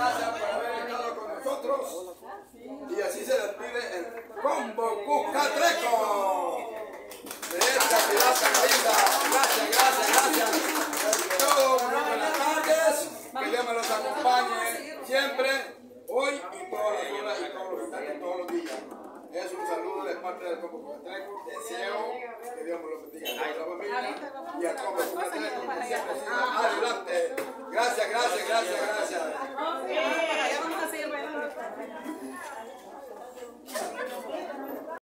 gracias por haber estado con nosotros. Y así se despide el Combo Cucatreco. De esta plaza linda. Gracias, gracias, gracias. Todos buenas tardes. Que Dios me los acompañe siempre, hoy y todas las horas y todos los todos los días. Es un saludo de parte del Combo Cucatreco. Deseo que Dios me los bendiga a la familia y a Combo Cucatreco.